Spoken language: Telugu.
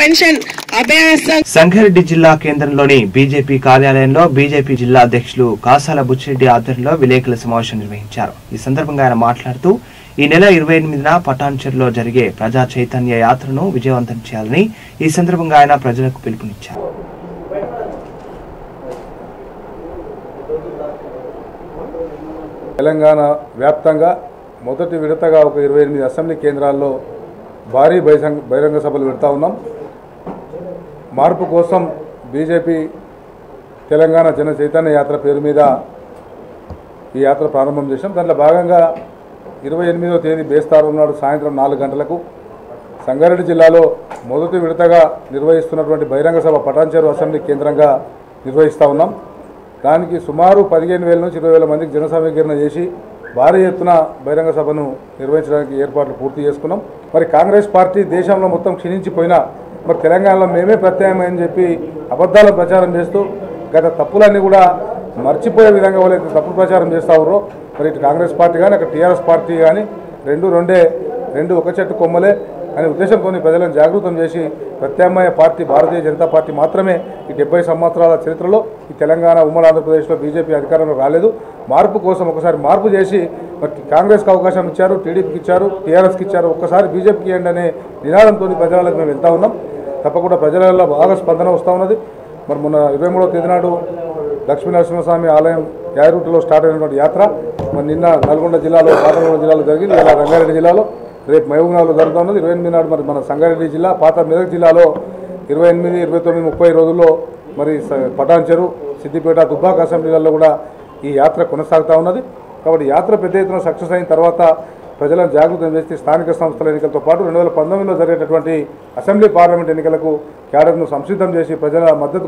పెన్షన్ సంగారెడ్డి జిల్లా కేంద్రంలోని బీజేపీ కార్యాలయంలో బీజేపీ జిల్లా అధ్యక్షులు కాసాల బుచ్చిరెడ్డి ఆధ్వర్యంలో విలేకరుల సమావేశం నిర్వహించారు. ఈ సందర్భంగా ఆయన మాట్లాడుతూ ఈ నెల ఇరవై ఎనిమిదిన పటాన్చెరులో జరిగే ప్రజా చైతన్య యాత్రను విజయవంతం చేయాలని ఈ సందర్భంగా ఆయన ప్రజలకు పిలుపునిచ్చారు. తెలంగాణ వ్యాప్తంగా మొదటి విడతగా ఒక ఇరవై ఎనిమిది అసెంబ్లీ కేంద్రాల్లో భారీ బహిరంగ బహిరంగ సభలు పెడతా ఉన్నాం. మార్పు కోసం బీజేపీ తెలంగాణ జన చైతన్య యాత్ర పేరు మీద ఈ యాత్ర ప్రారంభం చేశాం. దాంట్లో భాగంగా ఇరవై ఎనిమిదవ తేదీ బేస్తారం నాడు సాయంత్రం నాలుగు గంటలకు సంగారెడ్డి జిల్లాలో మొదటి విడతగా నిర్వహిస్తున్నటువంటి బహిరంగ సభ పటాన్చేరు అసెంబ్లీ కేంద్రంగా నిర్వహిస్తూ ఉన్నాం. దానికి సుమారు పదిహేను వేల నుంచి ఇరవై వేల మందికి జన సమీకరణ చేసి భారీ ఎత్తున బహిరంగ సభను నిర్వహించడానికి ఏర్పాట్లు పూర్తి చేసుకున్నాం. మరి కాంగ్రెస్ పార్టీ దేశంలో మొత్తం క్షీణించిపోయినా మరి తెలంగాణలో మేమే ప్రత్యామ్నాయం చెప్పి అబద్ధాలు ప్రచారం చేస్తూ గత తప్పులన్నీ కూడా మర్చిపోయే విధంగా వాళ్ళైతే తప్పుడు ప్రచారం చేస్తూ ఉన్నారో మరి ఇటు కాంగ్రెస్ పార్టీ కానీ అక్కడ టీఆర్ఎస్ పార్టీ కానీ రెండు రెండే రెండు ఒక చెట్టు కొమ్మలే అనే ఉద్దేశంతో ప్రజలను జాగృతం చేసి ప్రత్యామ్నాయ పార్టీ భారతీయ జనతా పార్టీ మాత్రమే ఈ డెబ్బై సంవత్సరాల చరిత్రలో ఈ తెలంగాణ ఉమ్మడి ఆంధ్రప్రదేశ్లో బీజేపీ అధికారంలో రాలేదు. మార్పు కోసం ఒకసారి మార్పు చేసి మరి కాంగ్రెస్కి అవకాశం ఇచ్చారు టీడీపీకి ఇచ్చారు టీఆర్ఎస్కి ఇచ్చారు ఒక్కసారి బీజేపీకి ఇవ్వండి అనే నినాదంతో ప్రజలకు మేము వెళ్తా ఉన్నాం. తప్పకుండా ప్రజలలో బాగా స్పందన వస్తూ ఉన్నది. మరి మొన్న ఇరవై మూడవ తేదీ నాడు లక్ష్మీ ఆలయం యాయరూట్లో స్టార్ట్ అయినటువంటి యాత్ర. మరి నిన్న నల్గొండ జిల్లాలో పాతగొండ జిల్లాలో జరిగింది. ఇలా రంగారెడ్డి జిల్లాలో రేపు మహబూబ్నగర్లో జరుగుతూ ఉన్నది. ఇరవై ఎనిమిది నాడు మరి మన సంగారెడ్డి జిల్లా పాత మెదక్ జిల్లాలో ఇరవై ఎనిమిది ఇరవై తొమ్మిది ముప్పై రోజుల్లో మరి స- పటాన్చెరు సిద్దిపేట దుబ్బాక అసెంబ్లీలలో కూడా ఈ యాత్ర కొనసాగుతూ ఉన్నది. కాబట్టి యాత్ర పెద్ద ఎత్తున సక్సెస్ అయిన తర్వాత ప్రజలను జాగృతం చేసి స్థానిక సంస్థల ఎన్నికలతో పాటు రెండు వేల పంతొమ్మిదిలో జరిగేటటువంటి అసెంబ్లీ పార్లమెంట్ ఎన్నికలకు క్యాడర్ను సంసిద్ధం చేసి ప్రజల మద్దతు